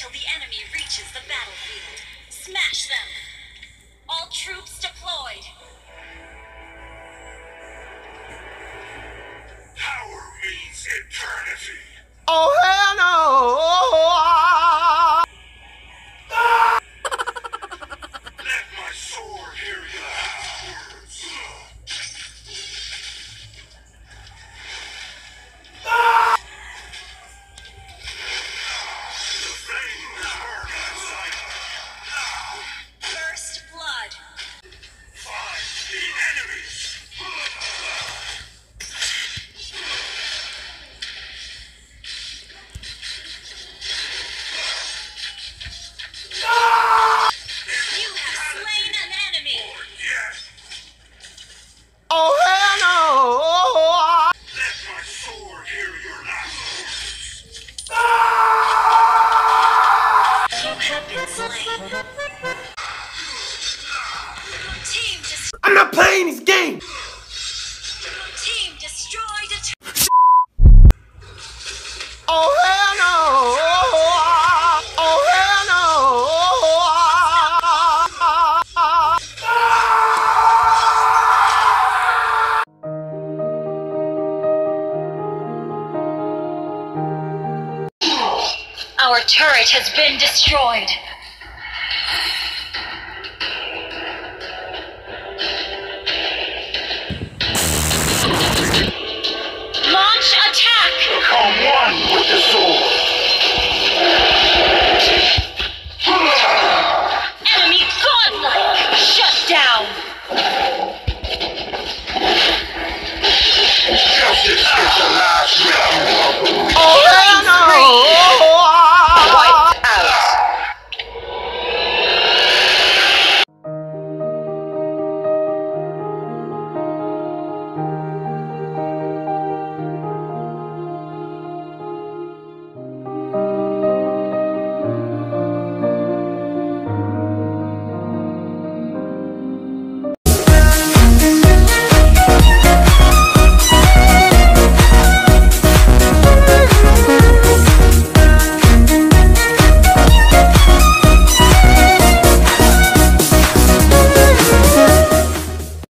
until the enemy reaches the battlefield. Smash them! All troops deployed! Power means eternity! Oh, hell no! I'm not playing this game! Oh, oh, Our turret has been destroyed.